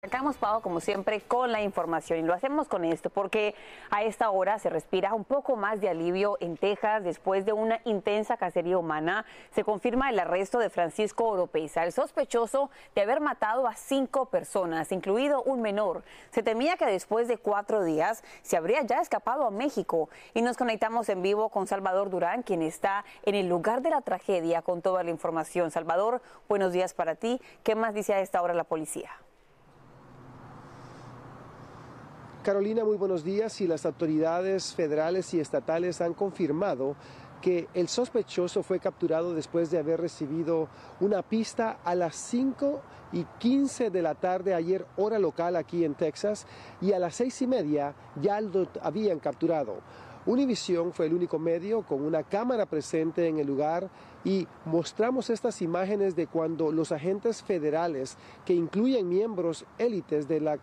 Arrancamos, Pau, como siempre, con la información y lo hacemos con esto porque a esta hora se respira un poco más de alivio en Texas después de una intensa cacería humana. Se confirma el arresto de Francisco Oropeza, el sospechoso de haber matado a cinco personas, incluido un menor. Se temía que después de cuatro días se habría ya escapado a México y nos conectamos en vivo con Salvador Durán, quien está en el lugar de la tragedia con toda la información. Salvador, buenos días para ti. ¿Qué más dice a esta hora la policía? Carolina, muy buenos días. Y las autoridades federales y estatales han confirmado que el sospechoso fue capturado después de haber recibido una pista a las 5 y 15 de la tarde ayer hora local aquí en Texas y a las seis y media ya lo habían capturado. Univision fue el único medio con una cámara presente en el lugar y mostramos estas imágenes de cuando los agentes federales, que incluyen miembros élites de la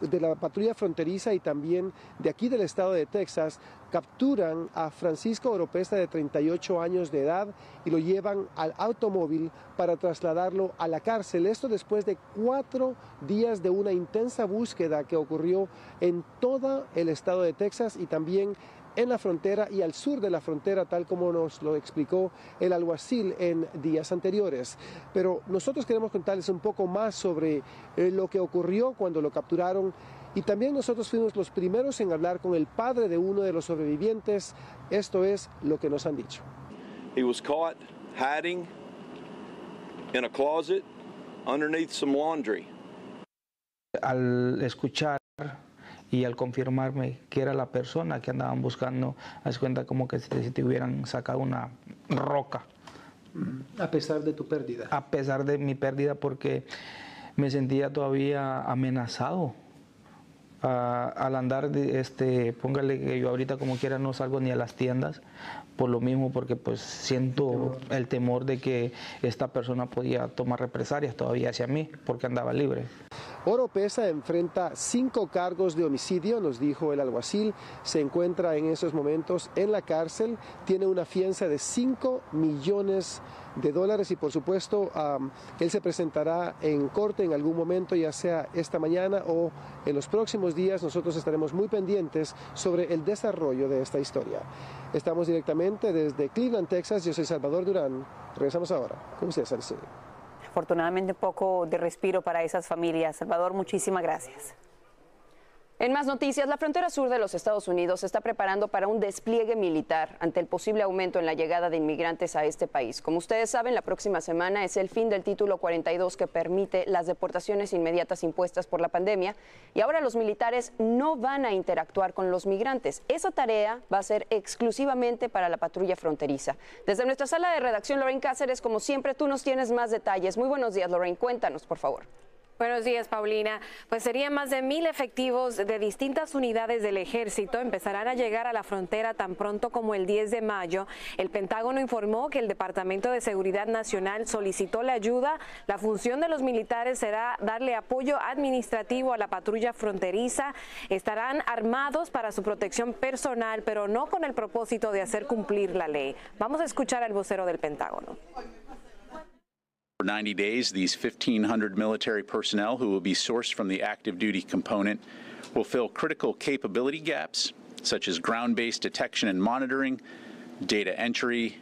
de la patrulla fronteriza y también de aquí del estado de Texas capturan a Francisco Oropesa de 38 años de edad y lo llevan al automóvil para trasladarlo a la cárcel. Esto después de cuatro días de una intensa búsqueda que ocurrió en todo el estado de Texas y también en la frontera y al sur de la frontera, tal como nos lo explicó el alguacil en días anteriores. Pero nosotros queremos contarles un poco más sobre eh, lo que ocurrió cuando lo capturaron y también nosotros fuimos los primeros en hablar con el padre de uno de los sobrevivientes. Esto es lo que nos han dicho. He was caught hiding in a closet underneath some laundry. Al escuchar y al confirmarme que era la persona que andaban buscando, haz cuenta como que si te hubieran sacado una roca. A pesar de tu pérdida. A pesar de mi pérdida porque me sentía todavía amenazado. al andar, este, póngale que yo ahorita como quiera no salgo ni a las tiendas, por lo mismo porque pues siento el temor de que esta persona podía tomar represalias todavía hacia mí porque andaba libre. Oropesa enfrenta cinco cargos de homicidio, nos dijo el alguacil. Se encuentra en esos momentos en la cárcel. Tiene una fianza de 5 millones de dólares y por supuesto él se presentará en corte en algún momento, ya sea esta mañana o en los próximos días. Nosotros estaremos muy pendientes sobre el desarrollo de esta historia. Estamos directamente desde Cleveland, Texas. Yo soy Salvador Durán. Regresamos ahora con estudio afortunadamente un poco de respiro para esas familias. Salvador, muchísimas gracias. En más noticias, la frontera sur de los Estados Unidos se está preparando para un despliegue militar ante el posible aumento en la llegada de inmigrantes a este país. Como ustedes saben, la próxima semana es el fin del título 42 que permite las deportaciones inmediatas impuestas por la pandemia y ahora los militares no van a interactuar con los migrantes. Esa tarea va a ser exclusivamente para la patrulla fronteriza. Desde nuestra sala de redacción, Lorraine Cáceres, como siempre, tú nos tienes más detalles. Muy buenos días, Lorraine. Cuéntanos, por favor. Buenos días, Paulina. Pues serían más de mil efectivos de distintas unidades del ejército empezarán a llegar a la frontera tan pronto como el 10 de mayo. El Pentágono informó que el Departamento de Seguridad Nacional solicitó la ayuda. La función de los militares será darle apoyo administrativo a la patrulla fronteriza. Estarán armados para su protección personal, pero no con el propósito de hacer cumplir la ley. Vamos a escuchar al vocero del Pentágono. For 90 days, these 1,500 military personnel who will be sourced from the active duty component will fill critical capability gaps such as ground based detection and monitoring, data entry,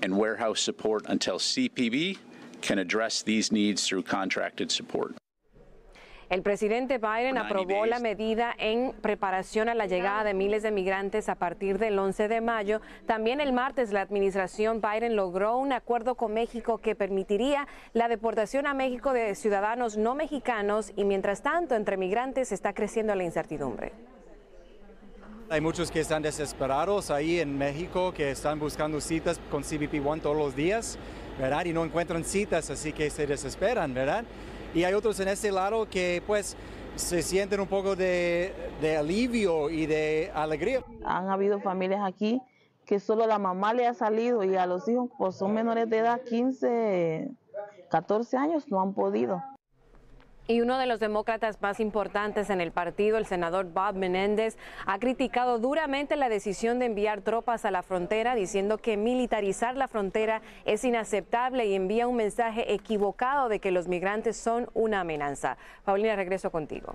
and warehouse support until CPB can address these needs through contracted support. El presidente Biden aprobó la medida en preparación a la llegada de miles de migrantes a partir del 11 de mayo. También el martes la administración Biden logró un acuerdo con México que permitiría la deportación a México de ciudadanos no mexicanos y mientras tanto entre migrantes está creciendo la incertidumbre. Hay muchos que están desesperados ahí en México que están buscando citas con CBP One todos los días, ¿verdad? Y no encuentran citas, así que se desesperan, ¿verdad? Y hay otros en este lado que pues se sienten un poco de, alivio y de alegría. Han habido familias aquí que solo la mamá le ha salido y a los hijos pues son menores de edad, 15, 14 años, no han podido. Y uno de los demócratas más importantes en el partido, el senador Bob Menéndez, ha criticado duramente la decisión de enviar tropas a la frontera, diciendo que militarizar la frontera es inaceptable y envía un mensaje equivocado de que los migrantes son una amenaza. Paulina, regreso contigo.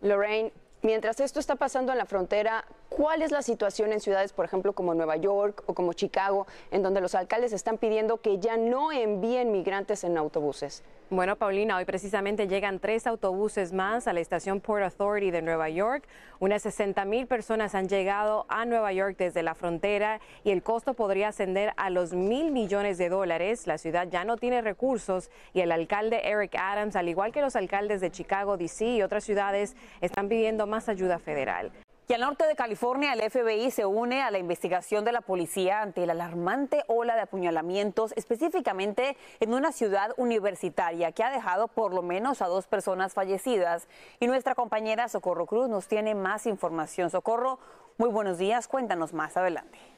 Lorraine, mientras esto está pasando en la frontera, ¿cuál es la situación en ciudades, por ejemplo, como Nueva York o como Chicago, en donde los alcaldes están pidiendo que ya no envíen migrantes en autobuses? Bueno, Paulina, hoy precisamente llegan tres autobuses más a la estación Port Authority de Nueva York. Unas 60 mil personas han llegado a Nueva York desde la frontera y el costo podría ascender a los mil millones de dólares. La ciudad ya no tiene recursos y el alcalde Eric Adams, al igual que los alcaldes de Chicago, D.C. y otras ciudades, están pidiendo más ayuda federal. Y al norte de California, el FBI se une a la investigación de la policía ante la alarmante ola de apuñalamientos, específicamente en una ciudad universitaria que ha dejado por lo menos a dos personas fallecidas. Y nuestra compañera Socorro Cruz nos tiene más información. Socorro, muy buenos días, cuéntanos más adelante.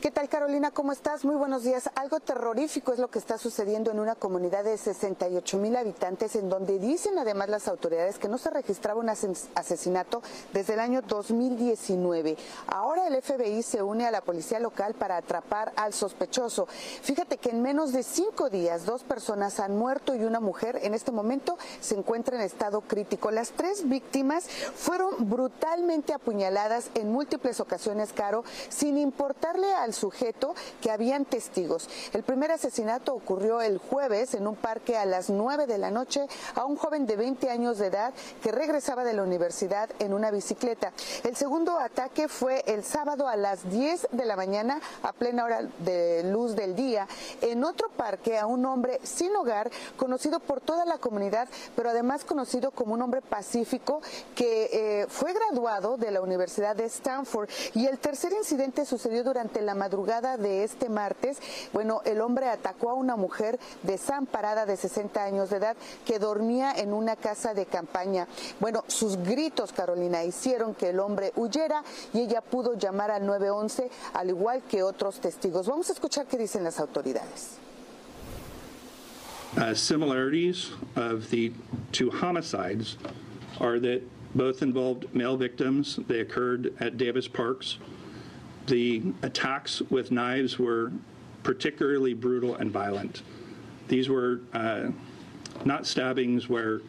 ¿Qué tal Carolina? ¿Cómo estás? Muy buenos días. Algo terrorífico es lo que está sucediendo en una comunidad de 68 mil habitantes en donde dicen además las autoridades que no se registraba un asesinato desde el año 2019. Ahora el FBI se une a la policía local para atrapar al sospechoso. Fíjate que en menos de cinco días dos personas han muerto y una mujer en este momento se encuentra en estado crítico. Las tres víctimas fueron brutalmente apuñaladas en múltiples ocasiones, Caro, sin importarle al sujeto que habían testigos. El primer asesinato ocurrió el jueves en un parque a las 9 de la noche a un joven de 20 años de edad que regresaba de la universidad en una bicicleta. El segundo ataque fue el sábado a las 10 de la mañana a plena hora de luz del día en otro parque a un hombre sin hogar conocido por toda la comunidad, pero además conocido como un hombre pacífico que eh, fue graduado de la Universidad de Stanford. Y el tercer incidente sucedió durante la madrugada de este martes, bueno, el hombre atacó a una mujer desamparada de 60 años de edad que dormía en una casa de campaña. Bueno, sus gritos, Carolina, hicieron que el hombre huyera y ella pudo llamar al 911, al igual que otros testigos. Vamos a escuchar qué dicen las autoridades. Uh, similarities of the two homicides are that both involved male victims. They occurred at Davis Parks. The attacks with knives were particularly brutal and violent. These were uh, not stabbings where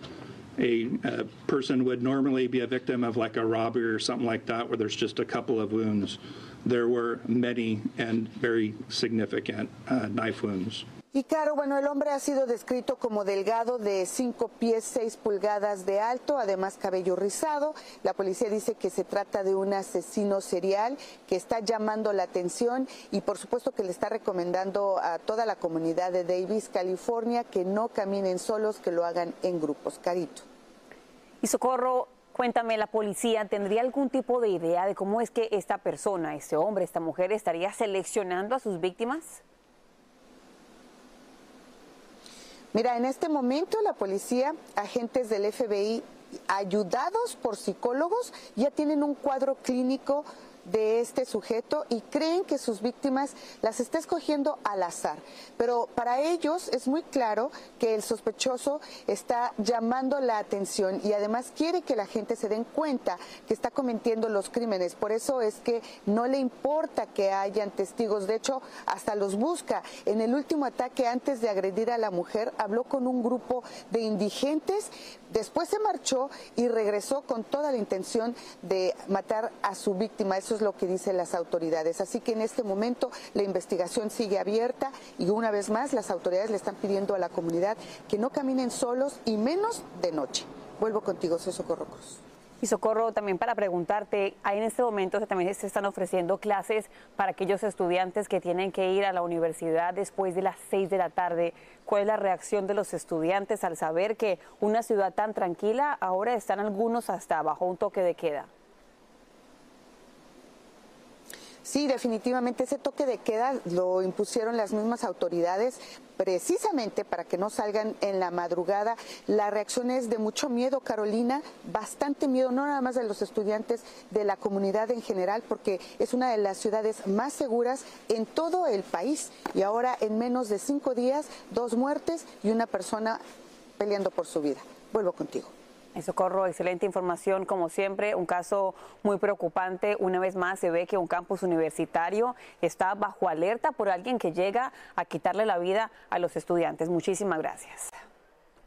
a, a, person would normally be a victim of like a robbery or something like that, where there's just a couple of wounds. There were many and very significant uh, knife wounds. Y claro, bueno, el hombre ha sido descrito como delgado de 5 pies 6 pulgadas de alto, además cabello rizado. La policía dice que se trata de un asesino serial que está llamando la atención y por supuesto que le está recomendando a toda la comunidad de Davis, California, que no caminen solos, que lo hagan en grupos. Carito. Y Socorro, cuéntame, ¿la policía tendría algún tipo de idea de cómo es que esta persona, este hombre, esta mujer, estaría seleccionando a sus víctimas? Mira, en este momento la policía, agentes del FBI, ayudados por psicólogos, ya tienen un cuadro clínico de este sujeto y creen que sus víctimas las está escogiendo al azar. Pero para ellos es muy claro que el sospechoso está llamando la atención y además quiere que la gente se den cuenta que está cometiendo los crímenes. Por eso es que no le importa que hayan testigos. De hecho, hasta los busca. En el último ataque, antes de agredir a la mujer, habló con un grupo de indigentes. Después se marchó y regresó con toda la intención de matar a su víctima. Es lo que dicen las autoridades. Así que en este momento la investigación sigue abierta y una vez más las autoridades le están pidiendo a la comunidad que no caminen solos y menos de noche. Vuelvo contigo, soy Socorro Cruz. Y Socorro, también para preguntarte, ahí en este momento también se están ofreciendo clases para aquellos estudiantes que tienen que ir a la universidad después de las seis de la tarde. ¿Cuál es la reacción de los estudiantes al saber que una ciudad tan tranquila ahora están algunos hasta bajo un toque de queda? Sí, definitivamente ese toque de queda lo impusieron las mismas autoridades precisamente para que no salgan en la madrugada. La reacción es de mucho miedo, Carolina, bastante miedo, no nada más de los estudiantes, de la comunidad en general, porque es una de las ciudades más seguras en todo el país. Y ahora en menos de cinco días, dos muertes y una persona peleando por su vida. Vuelvo contigo. Socorro, excelente información como siempre, un caso muy preocupante. Una vez más se ve que un campus universitario está bajo alerta por alguien que llega a quitarle la vida a los estudiantes. Muchísimas gracias.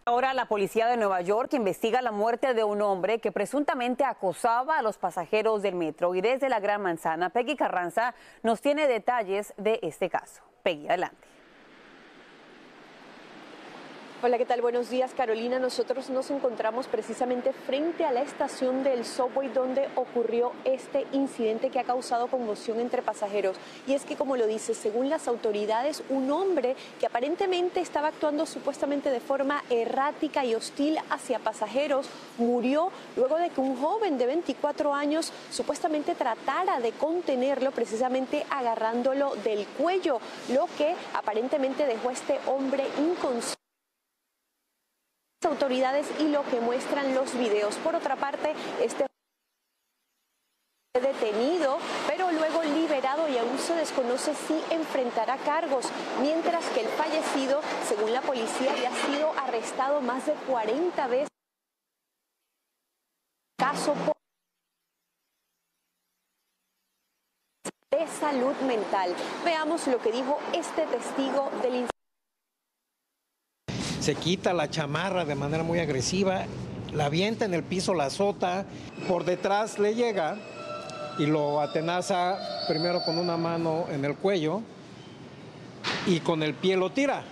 Ahora la policía de Nueva York investiga la muerte de un hombre que presuntamente acosaba a los pasajeros del metro y desde la Gran Manzana, Peggy Carranza nos tiene detalles de este caso. Peggy, adelante. Hola, ¿qué tal? Buenos días, Carolina. Nosotros nos encontramos precisamente frente a la estación del subway donde ocurrió este incidente que ha causado conmoción entre pasajeros. Y es que, como lo dice, según las autoridades, un hombre que aparentemente estaba actuando supuestamente de forma errática y hostil hacia pasajeros murió luego de que un joven de 24 años supuestamente tratara de contenerlo precisamente agarrándolo del cuello, lo que aparentemente dejó a este hombre inconsciente autoridades y lo que muestran los videos. Por otra parte, este detenido, pero luego liberado y aún se desconoce si enfrentará cargos, mientras que el fallecido, según la policía, había sido arrestado más de 40 veces. Caso por de salud mental. Veamos lo que dijo este testigo del incidente se quita la chamarra de manera muy agresiva, la avienta en el piso, la azota, por detrás le llega y lo atenaza primero con una mano en el cuello y con el pie lo tira.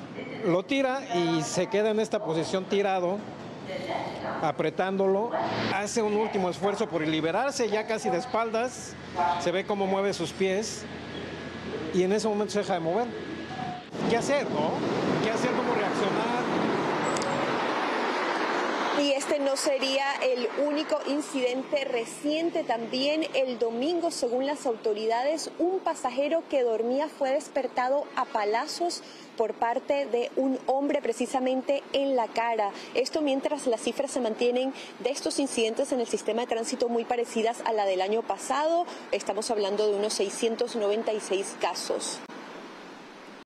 Lo tira y se queda en esta posición tirado, apretándolo. Hace un último esfuerzo por liberarse ya casi de espaldas. Se ve cómo mueve sus pies y en ese momento se deja de mover. ¿Qué hacer, no? ¿Qué hacer? ¿Cómo reaccionar? Y este no sería el único incidente reciente. También el domingo, según las autoridades, un pasajero que dormía fue despertado a palazos por parte de un hombre precisamente en la cara. Esto mientras las cifras se mantienen de estos incidentes en el sistema de tránsito muy parecidas a la del año pasado. Estamos hablando de unos 696 casos.